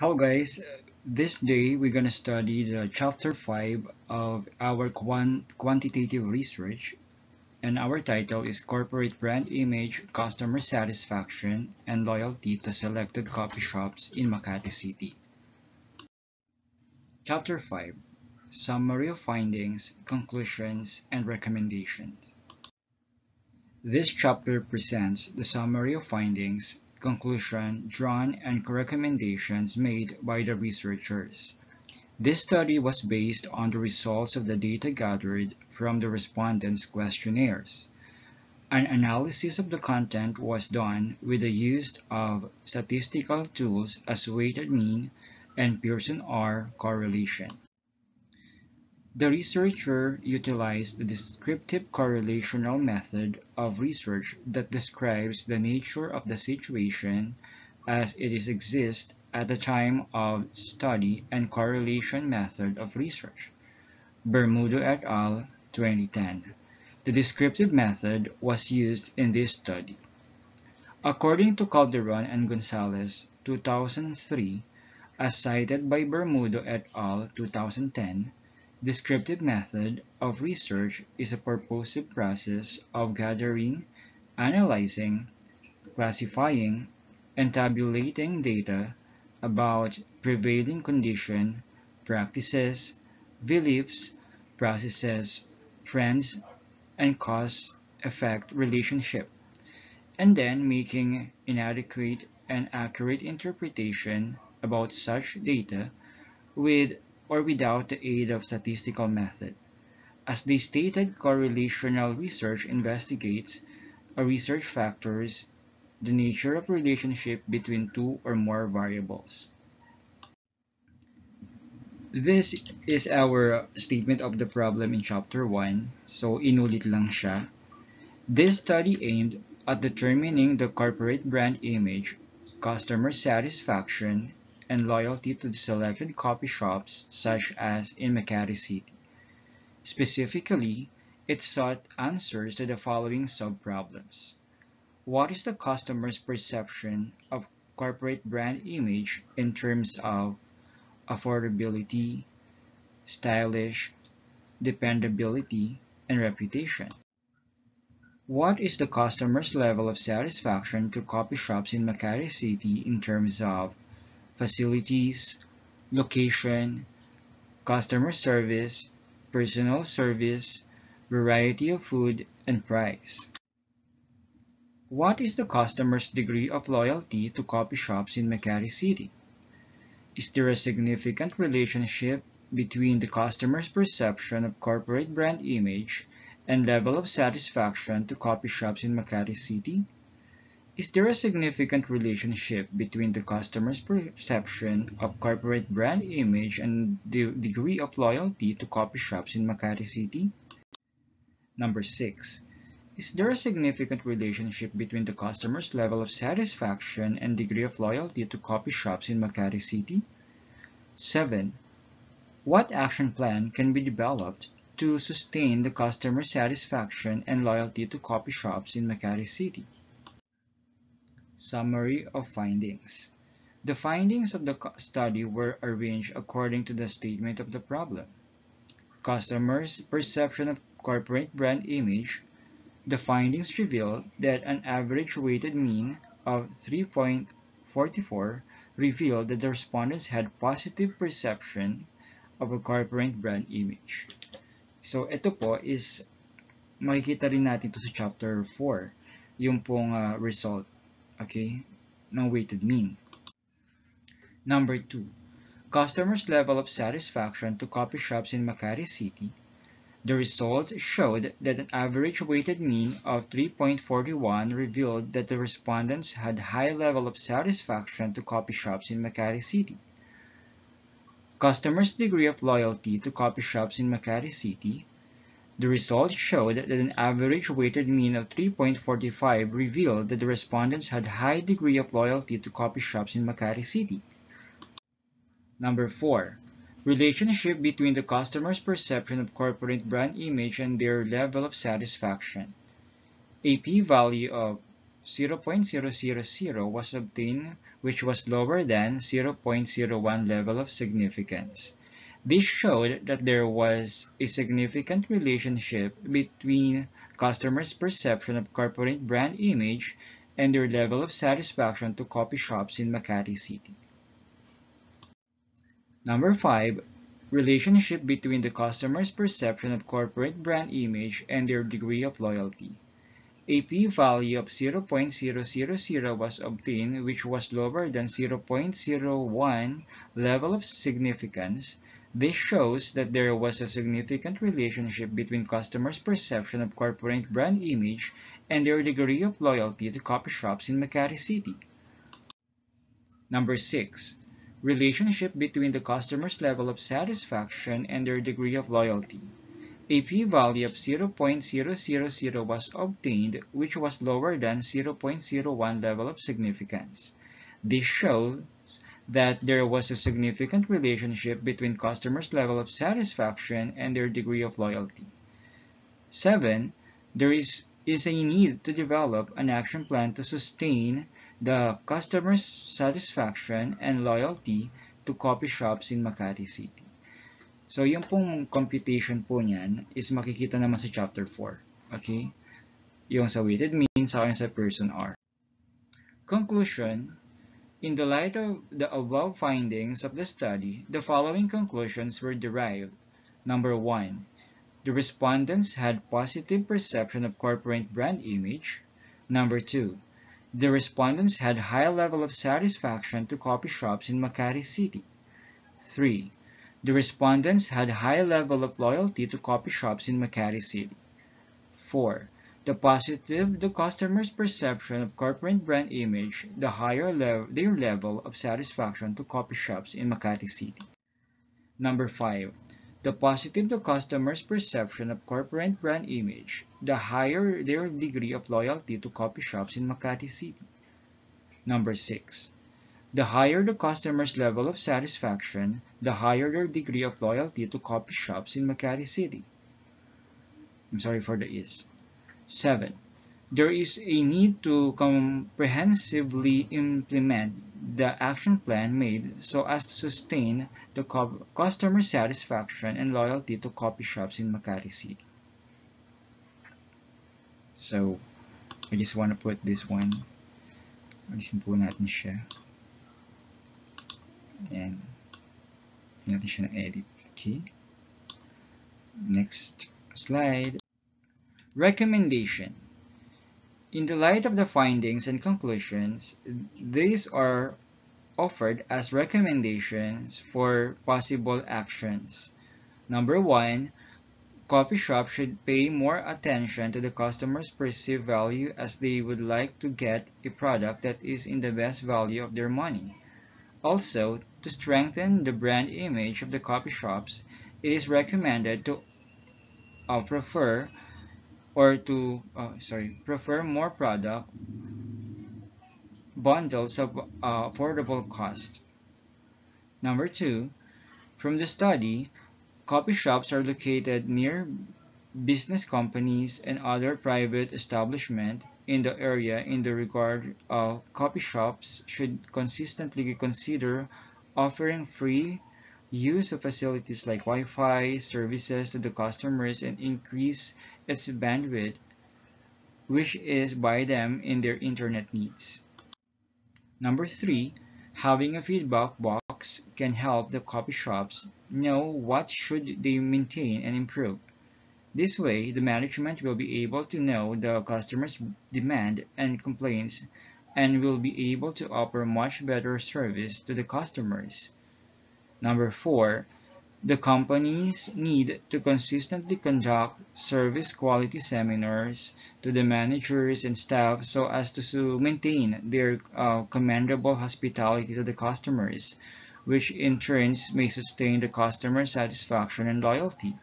Hello guys, this day we're gonna study the chapter 5 of our quant quantitative research and our title is Corporate Brand Image, Customer Satisfaction, and Loyalty to Selected Coffee Shops in Makati City. Chapter 5 Summary of Findings, Conclusions, and Recommendations. This chapter presents the summary of findings conclusion drawn and recommendations made by the researchers. This study was based on the results of the data gathered from the respondents' questionnaires. An analysis of the content was done with the use of statistical tools as weighted mean and Pearson R correlation. The researcher utilized the descriptive correlational method of research that describes the nature of the situation as it is exists at the time of study and correlation method of research. Bermudo et al. 2010. The descriptive method was used in this study. According to Calderon and Gonzalez 2003, as cited by Bermudo et al. 2010, Descriptive method of research is a purposive process of gathering, analyzing, classifying, and tabulating data about prevailing condition, practices, beliefs, processes, trends, and cause-effect relationship, and then making inadequate and accurate interpretation about such data with or without the aid of statistical method. As the stated correlational research investigates a research factors the nature of relationship between two or more variables. This is our statement of the problem in chapter 1. So inulit lang siya. This study aimed at determining the corporate brand image, customer satisfaction, and loyalty to the selected coffee shops such as in Makati City. Specifically, it sought answers to the following sub-problems. What is the customer's perception of corporate brand image in terms of affordability, stylish, dependability, and reputation? What is the customer's level of satisfaction to coffee shops in Makati City in terms of facilities, location, customer service, personal service, variety of food, and price. What is the customer's degree of loyalty to coffee shops in Makati City? Is there a significant relationship between the customer's perception of corporate brand image and level of satisfaction to coffee shops in Makati City? Is there a significant relationship between the customer's perception of corporate brand image and the degree of loyalty to coffee shops in Makati City? Number 6. Is there a significant relationship between the customer's level of satisfaction and degree of loyalty to coffee shops in Makati City? 7. What action plan can be developed to sustain the customer satisfaction and loyalty to coffee shops in Makati City? Summary of findings. The findings of the study were arranged according to the statement of the problem. Customers' perception of corporate brand image. The findings reveal that an average weighted mean of 3.44 revealed that the respondents had positive perception of a corporate brand image. So, ito po is makikita rin natin to sa chapter 4, yung pong uh, result okay, no weighted mean. Number 2. Customers' level of satisfaction to coffee shops in Makati City. The results showed that an average weighted mean of 3.41 revealed that the respondents had high level of satisfaction to coffee shops in Makati City. Customers' degree of loyalty to coffee shops in Makati City the results showed that an average weighted mean of 3.45 revealed that the respondents had high degree of loyalty to coffee shops in Makati City. Number 4. Relationship between the customer's perception of corporate brand image and their level of satisfaction. A p-value of 0.000 was obtained which was lower than 0.01 level of significance. This showed that there was a significant relationship between customers' perception of corporate brand image and their level of satisfaction to coffee shops in Makati City. Number 5. Relationship between the customer's perception of corporate brand image and their degree of loyalty. A p-value of 0.000 was obtained which was lower than 0.01 level of significance this shows that there was a significant relationship between customers' perception of corporate brand image and their degree of loyalty to coffee shops in Makati City. Number 6. Relationship between the customer's level of satisfaction and their degree of loyalty. A p-value of 0.000 was obtained which was lower than 0.01 level of significance. This shows that there was a significant relationship between customers' level of satisfaction and their degree of loyalty. 7. There is, is a need to develop an action plan to sustain the customer's satisfaction and loyalty to coffee shops in Makati City. So, yung pong computation po niyan is makikita naman sa chapter 4. Okay? Yung sa weighted mean sa sa Pearson R. Conclusion, in the light of the above findings of the study, the following conclusions were derived. Number 1. The respondents had positive perception of corporate brand image. Number 2. The respondents had high level of satisfaction to coffee shops in Makati City. 3. The respondents had high level of loyalty to coffee shops in Makati City. 4. The positive the customer's perception of corporate brand image, the higher their level of satisfaction to coffee shops in Makati City. Number 5. The positive the customer's perception of corporate brand image, the higher their degree of loyalty to coffee shops in Makati City. Number 6. The higher the customer's level of satisfaction, the higher their degree of loyalty to coffee shops in Makati City. I'm sorry for the is. 7. There is a need to comprehensively implement the action plan made so as to sustain the customer satisfaction and loyalty to coffee shops in Makati City. So, I just want to put this one. Alisin po natin siya. And, natin siya na edit. Okay. Next slide. Recommendation In the light of the findings and conclusions, these are offered as recommendations for possible actions. Number one, coffee shops should pay more attention to the customer's perceived value as they would like to get a product that is in the best value of their money. Also, to strengthen the brand image of the coffee shops, it is recommended to uh, prefer or to uh, sorry prefer more product bundles of uh, affordable cost. Number two, from the study, coffee shops are located near business companies and other private establishments in the area in the regard uh, coffee shops should consistently consider offering free use of facilities like Wi-Fi services to the customers and increase its bandwidth, which is by them in their internet needs. Number three, having a feedback box can help the coffee shops know what should they maintain and improve. This way, the management will be able to know the customer's demand and complaints and will be able to offer much better service to the customers. Number four, the companies need to consistently conduct service quality seminars to the managers and staff so as to maintain their uh, commendable hospitality to the customers, which in turn may sustain the customer satisfaction and loyalty.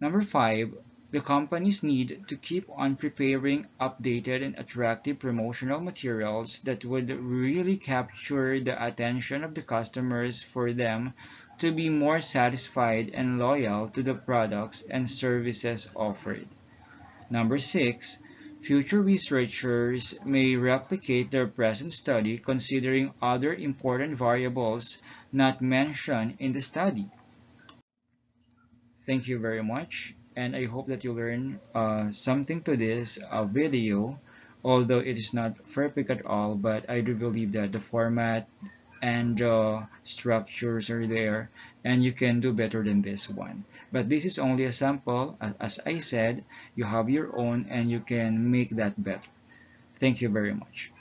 Number five, the companies need to keep on preparing updated and attractive promotional materials that would really capture the attention of the customers for them to be more satisfied and loyal to the products and services offered. Number six, Future researchers may replicate their present study considering other important variables not mentioned in the study. Thank you very much and I hope that you learn uh, something to this uh, video. Although it is not perfect at all but I do believe that the format and uh, structures are there and you can do better than this one. But this is only a sample. As, as I said you have your own and you can make that better. Thank you very much